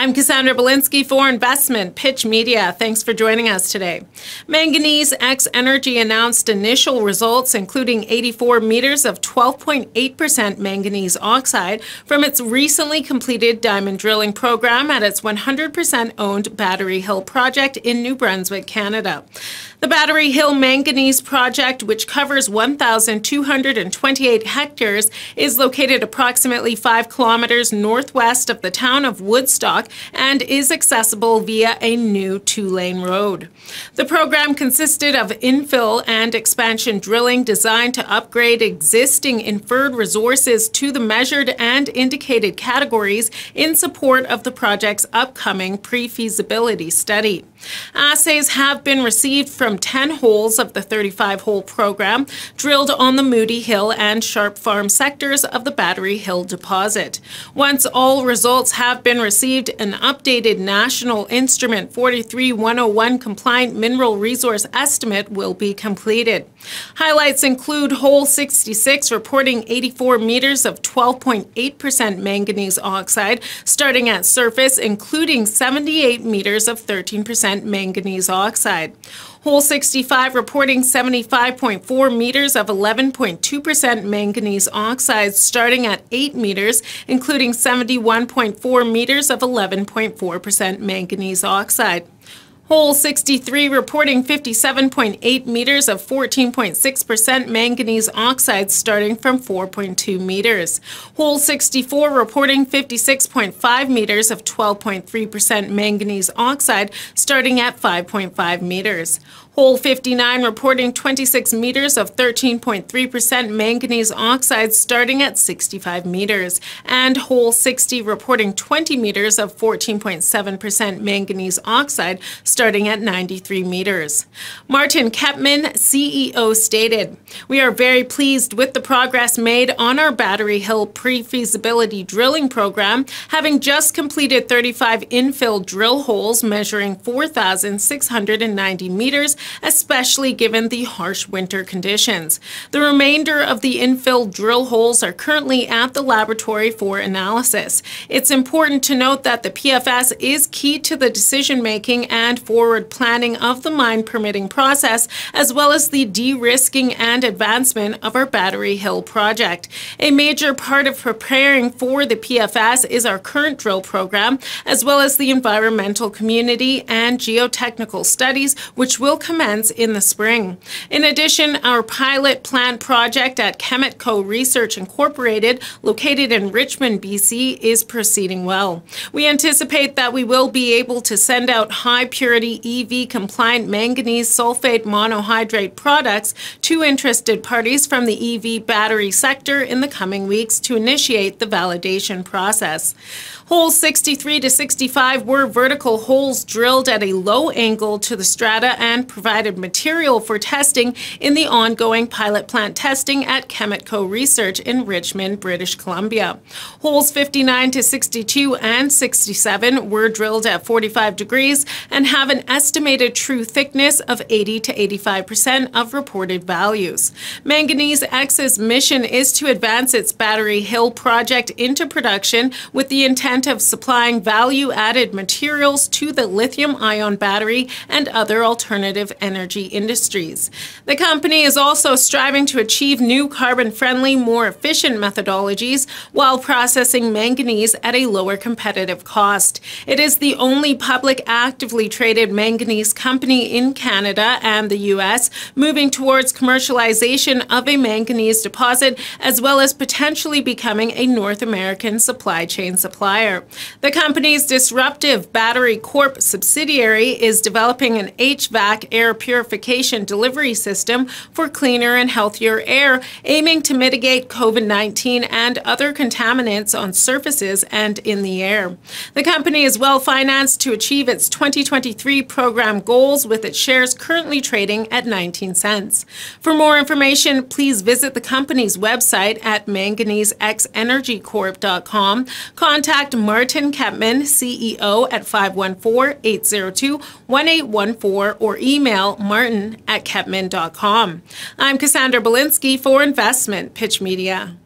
I'm Cassandra Bolinski for Investment Pitch Media. Thanks for joining us today. Manganese X Energy announced initial results, including 84 meters of 12.8% manganese oxide from its recently completed diamond drilling program at its 100% owned Battery Hill project in New Brunswick, Canada. The Battery Hill Manganese Project, which covers 1,228 hectares, is located approximately 5 kilometers northwest of the town of Woodstock and is accessible via a new two lane road. The program consisted of infill and expansion drilling designed to upgrade existing inferred resources to the measured and indicated categories in support of the project's upcoming pre feasibility study. Assays have been received from 10 holes of the 35 hole program drilled on the Moody Hill and Sharpe Farm sectors of the Battery Hill deposit. Once all results have been received, an updated National Instrument 43101 compliant mineral resource estimate will be completed. Highlights include hole 66 reporting 84 meters of 12.8% manganese oxide starting at surface, including 78 meters of 13% manganese oxide. Hole 65 reporting 75.4 meters of 11.2% manganese oxide starting at 8 meters, including 71.4 meters of 11.4% manganese oxide. Hole 63 reporting 57.8 meters of 14.6% manganese oxide starting from 4.2 meters. Hole 64 reporting 56.5 meters of 12.3% manganese oxide starting at 5.5 meters. Hole 59 reporting 26 meters of 13.3% manganese oxide starting at 65 meters, and hole 60 reporting 20 meters of 14.7% manganese oxide starting at 93 meters. Martin Kepman, CEO, stated, We are very pleased with the progress made on our Battery Hill pre feasibility drilling program, having just completed 35 infill drill holes measuring 4,690 meters especially given the harsh winter conditions. The remainder of the infill drill holes are currently at the laboratory for analysis. It's important to note that the PFS is key to the decision making and forward planning of the mine permitting process, as well as the de risking and advancement of our Battery Hill project. A major part of preparing for the PFS is our current drill program, as well as the environmental community and geotechnical studies, which will commence in the spring. In addition, our pilot plant project at Kemetco Research Incorporated, located in Richmond, BC, is proceeding well. We anticipate that we will be able to send out high purity EV compliant manganese sulfate monohydrate products to interested parties from the EV battery sector in the coming weeks to initiate the validation process. Holes 63 to 65 were vertical holes drilled at a low angle to the strata and provided material for testing in the ongoing pilot plant testing at Kemetco Research in Richmond, British Columbia. Holes 59 to 62 and 67 were drilled at 45 degrees and have an estimated true thickness of 80 to 85% of reported values. Manganese X's mission is to advance its Battery Hill project into production with the intent of supplying value added materials to the lithium ion battery and other alternative energy industries. The company is also striving to achieve new carbon friendly, more efficient methodologies while processing manganese at a lower competitive cost. It is the only public actively traded manganese company in Canada and the US moving towards commercialization of a manganese deposit as well as potentially becoming a North American supply chain supplier. The company's Disruptive Battery Corp subsidiary is developing an HVAC air purification delivery system for cleaner and healthier air, aiming to mitigate COVID 19 and other contaminants on surfaces and in the air. The company is well financed to achieve its 2023 program goals, with its shares currently trading at 19 cents. For more information, please visit the company's website at manganesexenergycorp.com. Contact Martin Kepman, CEO, at 514 802 1814 or email martin at kepman.com. I'm Cassandra Bolinski for Investment Pitch Media.